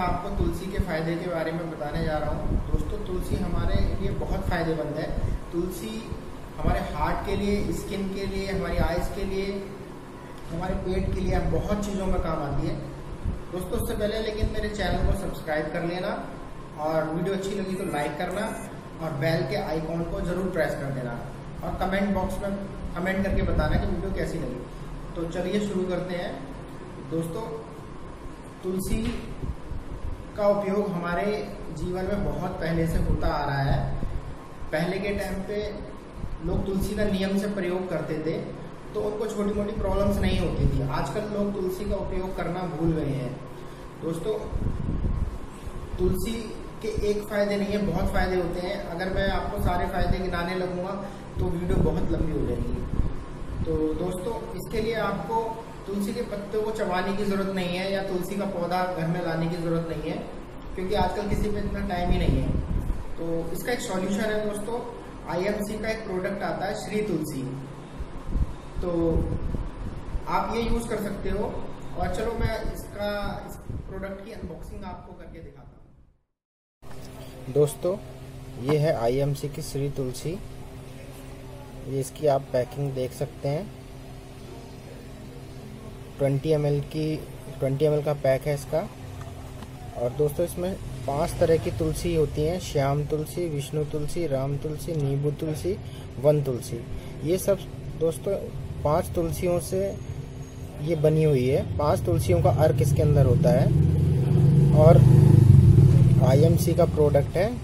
मैं आपको तुलसी के फ़ायदे के बारे में बताने जा रहा हूँ। दोस्तों, तुलसी हमारे लिए बहुत फ़ायदेमंद है। तुलसी हमारे हार्ट के लिए, स्किन के लिए, हमारी आइज़ के लिए, हमारे पेट के लिए, बहुत चीज़ों में काम आती है। दोस्तों, उससे पहले लेकिन मेरे चैनल को सब्सक्राइब कर लेना और वीडियो अच्छी लगी तो लाइक करना और बेल के आइकॉन को ज़रूर प्रेस कर देना और कमेंट बॉक्स में कमेंट करके बताना कि वीडियो कैसी लगी। तो चलिए शुरू करते हैं। दोस्तों, तुलसी का उपयोग हमारे जीवन में बहुत पहले से होता आ रहा है। पहले के टाइम पे लोग तुलसी का नियम से प्रयोग करते थे तो उनको छोटी मोटी प्रॉब्लम्स नहीं होती थी। आजकल लोग तुलसी का उपयोग करना भूल गए हैं। दोस्तों, तुलसी के एक फ़ायदे नहीं है, बहुत फ़ायदे होते हैं। अगर मैं आपको सारे फ़ायदे गिनाने लगूँगा तो वीडियो बहुत लंबी हो जाएगी। तो दोस्तों, इसके लिए आपको तुलसी के पत्तों को चबाने की ज़रूरत नहीं है या तुलसी का पौधा घर में लाने की ज़रूरत नहीं है, क्योंकि आजकल किसी पे इतना टाइम ही नहीं है। तो इसका एक सॉल्यूशन है दोस्तों आईएमसी का एक प्रोडक्ट आता है श्री तुलसी। तो आप ये यूज़ कर सकते हो। और चलो मैं इसका, इस प्रोडक्ट की अनबॉक्सिंग आपको करके दिखाता हूँ। दोस्तों, ये है आईएमसी की श्री तुलसी। ये इसकी आप पैकिंग देख सकते हैं। 20 एम की 20 एम का पैक है इसका। और दोस्तों, इसमें पाँच तरह की तुलसी होती हैं। श्याम तुलसी, विष्णु तुलसी, राम तुलसी, नींबू तुलसी, वन तुलसी। ये सब, दोस्तों, पाँच तुलसियों से ये बनी हुई है। पाँच तुलसियों का अर्क इसके अंदर होता है। और आईएमसी का प्रोडक्ट है।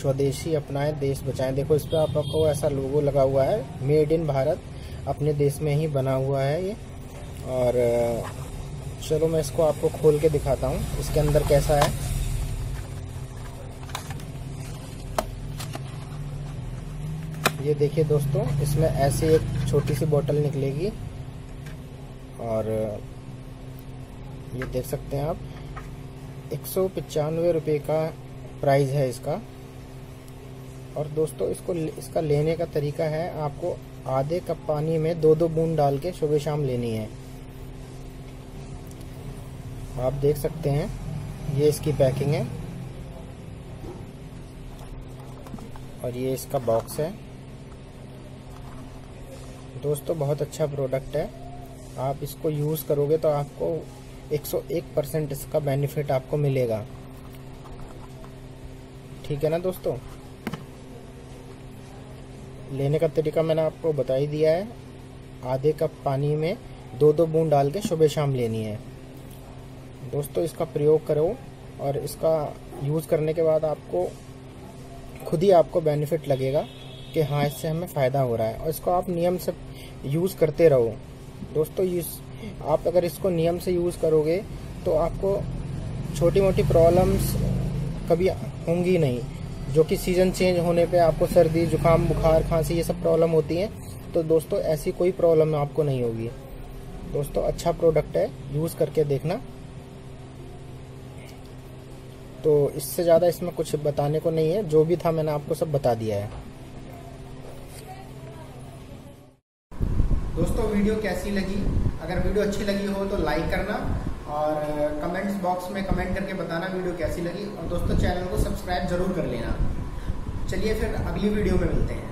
स्वदेशी अपनाएँ, देश बचाएँ। देखो, इस पर आपको ऐसा लोगो लगा हुआ है। Made in Bharat. अपने देश में ही बना हुआ है ये। और चलो मैं इसको आपको खोल के दिखाता हूँ, इसके अंदर कैसा है। ये देखिए दोस्तों, इसमें ऐसी एक छोटी सी बोतल निकलेगी। और, ये देख सकते हैं आप, एक सौ पचानवे रुपये का प्राइस है इसका। और दोस्तों, इसको इसका लेने का तरीका है, आपको आधे कप पानी में दो दो बूंद डाल के सुबह शाम लेनी है। आप देख सकते हैं, ये इसकी पैकिंग है। और ये इसका बॉक्स है। दोस्तों, बहुत अच्छा प्रोडक्ट है। आप इसको यूज़ करोगे तो आपको 101 परसेंट इसका बेनिफिट आपको मिलेगा। ठीक है ना दोस्तों? लेने का तरीका मैंने आपको बता ही दिया है। आधे कप पानी में दो दो बूंद डाल के सुबह शाम लेनी है। दोस्तों, इसका प्रयोग करो और इसका यूज़ करने के बाद आपको, खुद ही आपको बेनिफिट लगेगा कि हाँ इससे हमें फ़ायदा हो रहा है। और इसको आप नियम से यूज़ करते रहो। दोस्तों यूज़ आप अगर इसको नियम से यूज़ करोगे तो आपको छोटी मोटी प्रॉब्लम्स कभी होंगी नहीं। जो कि सीज़न चेंज होने पे आपको सर्दी, जुकाम, बुखार, खांसी, ये सब प्रॉब्लम होती हैं। तो दोस्तों, ऐसी कोई प्रॉब्लम आपको नहीं होगी। दोस्तों अच्छा प्रोडक्ट है। यूज़ करके देखना। तो इससे ज़्यादा इसमें कुछ बताने को नहीं है। जो भी था मैंने आपको सब बता दिया है। दोस्तों, वीडियो कैसी लगी? अगर वीडियो अच्छी लगी हो तो लाइक करना और कमेंट्स बॉक्स में कमेंट करके बताना वीडियो कैसी लगी। और दोस्तों, चैनल को सब्सक्राइब ज़रूर कर लेना। चलिए फिर अगली वीडियो में मिलते हैं।